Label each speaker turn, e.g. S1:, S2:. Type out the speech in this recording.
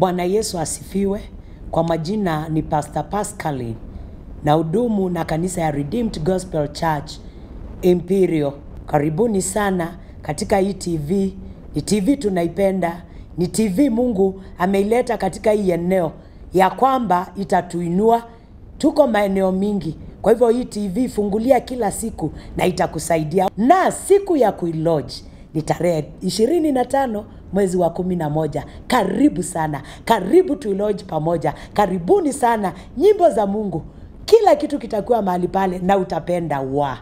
S1: Bwana Yesu asifiwe. Kwa majina ni Pastor Pascaline na hudumu na kanisa ya Redeemed Gospel Church Imperial. Karibuni sana katika hii TV. Ni TV tunaipenda, ni TV Mungu ameileta katika hii eneo ya kwamba itatuinua. Tuko maeneo mingi, kwa hivyo hii TV fungulia kila siku na itakusaidia. Na siku ya kuilaunch ni tarehe ishirini na tano mwezi wa kumi na moja. Karibu sana, karibu tuiloji pamoja. Karibuni sana, nyimbo za Mungu, kila kitu kitakuwa mahali pale na utapenda wa